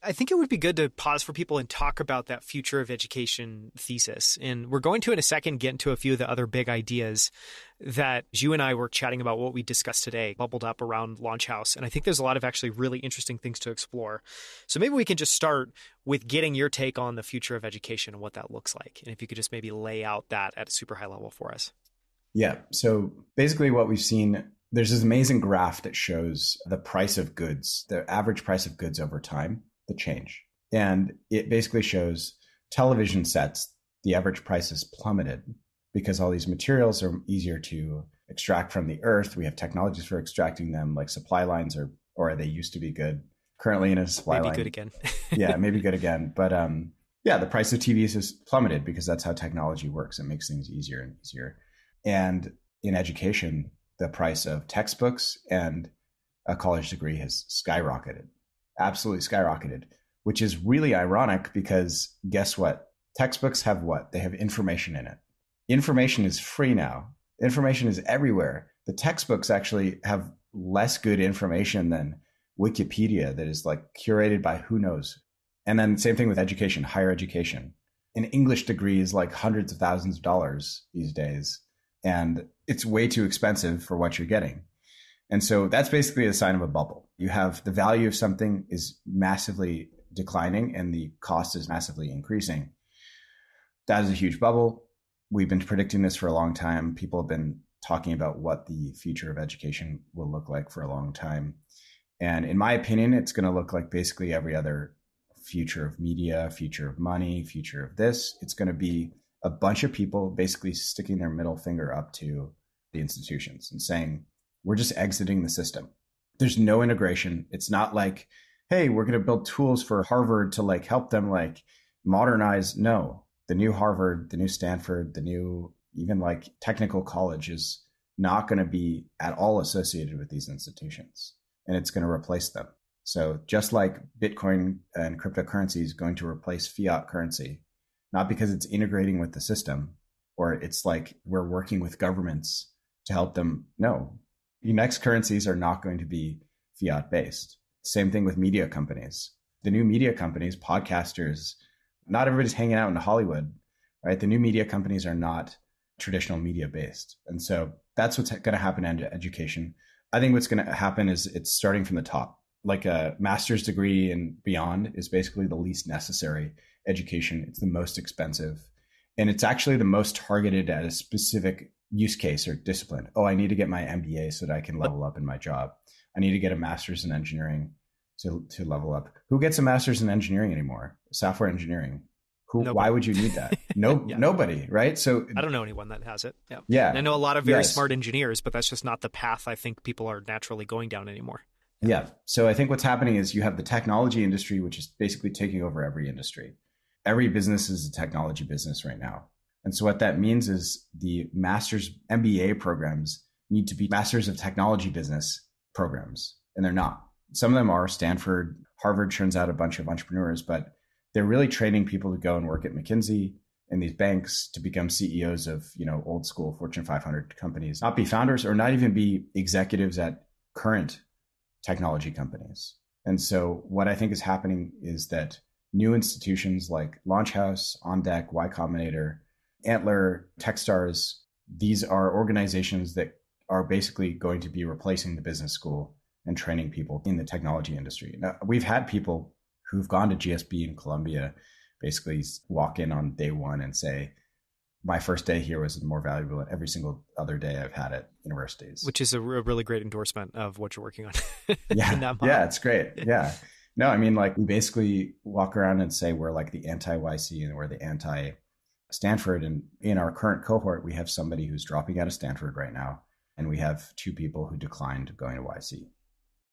I think it would be good to pause for people and talk about that future of education thesis. And we're going to, in a second, get into a few of the other big ideas that you and I were chatting about what we discussed today, bubbled up around Launch House. And I think there's a lot of actually really interesting things to explore. So maybe we can just start with getting your take on the future of education and what that looks like. And if you could just maybe lay out that at a super high level for us. Yeah. So basically, what we've seen there's this amazing graph that shows the price of goods, the average price of goods over time the change. And it basically shows television sets, the average price has plummeted because all these materials are easier to extract from the earth. We have technologies for extracting them, like supply lines are, or they used to be good. Currently in a supply line. maybe line. good again. yeah, maybe good again. But um, yeah, the price of TVs has plummeted because that's how technology works. It makes things easier and easier. And in education, the price of textbooks and a college degree has skyrocketed absolutely skyrocketed, which is really ironic because guess what? Textbooks have what? They have information in it. Information is free now. Information is everywhere. The textbooks actually have less good information than Wikipedia that is like curated by who knows. And then same thing with education, higher education. An English degree is like hundreds of thousands of dollars these days. And it's way too expensive for what you're getting. And so that's basically a sign of a bubble. You have the value of something is massively declining and the cost is massively increasing. That is a huge bubble. We've been predicting this for a long time. People have been talking about what the future of education will look like for a long time. And in my opinion, it's going to look like basically every other future of media, future of money, future of this. It's going to be a bunch of people basically sticking their middle finger up to the institutions and saying, we're just exiting the system. There's no integration. It's not like, hey, we're going to build tools for Harvard to like help them like modernize. No, the new Harvard, the new Stanford, the new even like technical college is not going to be at all associated with these institutions and it's going to replace them. So just like Bitcoin and cryptocurrency is going to replace fiat currency, not because it's integrating with the system or it's like we're working with governments to help them. No, next currencies are not going to be fiat based. Same thing with media companies. The new media companies, podcasters, not everybody's hanging out in Hollywood, right? The new media companies are not traditional media based. And so that's what's going to happen in education. I think what's going to happen is it's starting from the top. Like a master's degree and beyond is basically the least necessary education. It's the most expensive. And it's actually the most targeted at a specific use case or discipline. Oh, I need to get my MBA so that I can level up in my job. I need to get a master's in engineering to to level up. Who gets a master's in engineering anymore? Software engineering. Who? Nobody. Why would you need that? No, yeah. nobody, right? So I don't know anyone that has it. Yeah, yeah. And I know a lot of very yes. smart engineers, but that's just not the path I think people are naturally going down anymore. Yeah. yeah. So I think what's happening is you have the technology industry, which is basically taking over every industry. Every business is a technology business right now. And so what that means is the master's MBA programs need to be masters of technology business programs, and they're not. Some of them are Stanford, Harvard turns out a bunch of entrepreneurs, but they're really training people to go and work at McKinsey and these banks to become CEOs of, you know, old school Fortune 500 companies, not be founders or not even be executives at current technology companies. And so what I think is happening is that new institutions like Launch Launchhouse, OnDeck, Y Combinator Antler, Techstars, these are organizations that are basically going to be replacing the business school and training people in the technology industry. Now, we've had people who've gone to GSB in Columbia basically walk in on day one and say, my first day here was more valuable than every single other day I've had at universities. Which is a really great endorsement of what you're working on. yeah. yeah, it's great. Yeah. No, I mean, like we basically walk around and say we're like the anti YC and we're the anti Stanford. And in our current cohort, we have somebody who's dropping out of Stanford right now. And we have two people who declined going to YC.